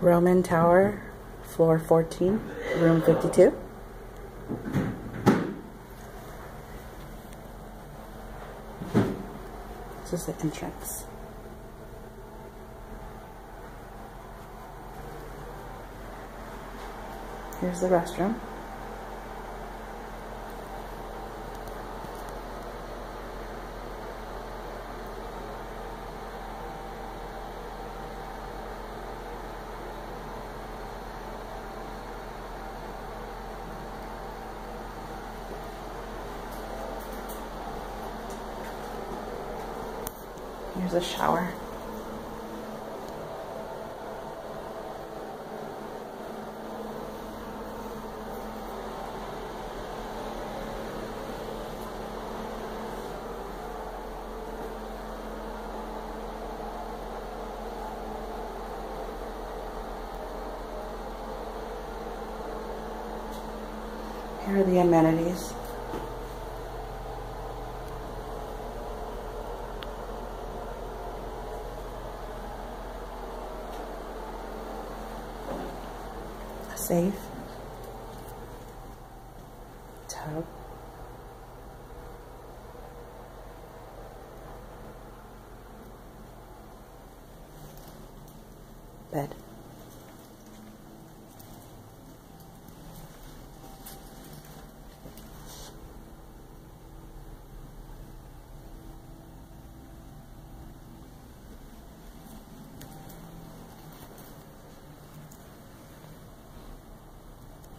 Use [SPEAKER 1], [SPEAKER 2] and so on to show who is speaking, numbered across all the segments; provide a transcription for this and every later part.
[SPEAKER 1] Roman Tower, floor 14, room 52. This is the entrance. Here's the restroom. Here's a shower. Here are the amenities. Safe. Tub. Bed.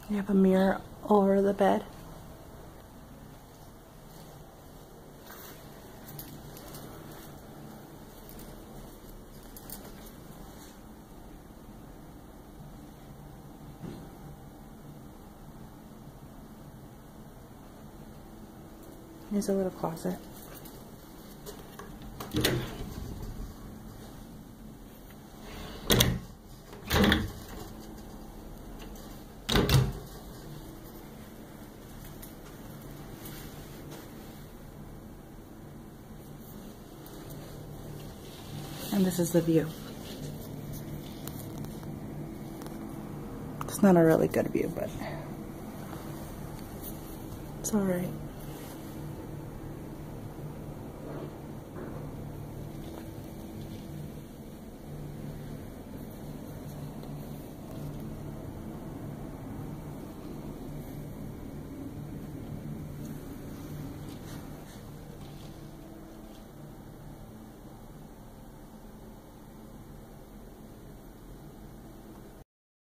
[SPEAKER 1] You have a mirror over the bed. Here's a little closet. And this is the view. It's not a really good view, but it's alright.